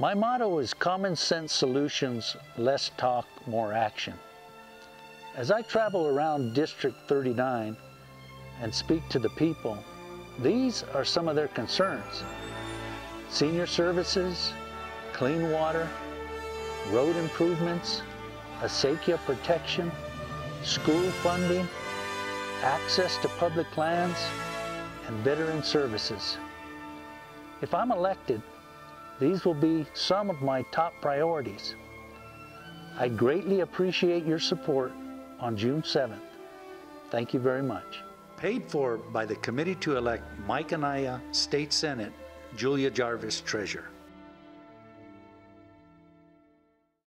My motto is common sense solutions, less talk, more action. As I travel around District 39 and speak to the people, these are some of their concerns. Senior services, clean water, road improvements, acequia protection, school funding, access to public lands, and veteran services. If I'm elected, these will be some of my top priorities. I greatly appreciate your support on June 7th. Thank you very much. Paid for by the committee to elect Mike Anaya, State Senate, Julia Jarvis, Treasurer.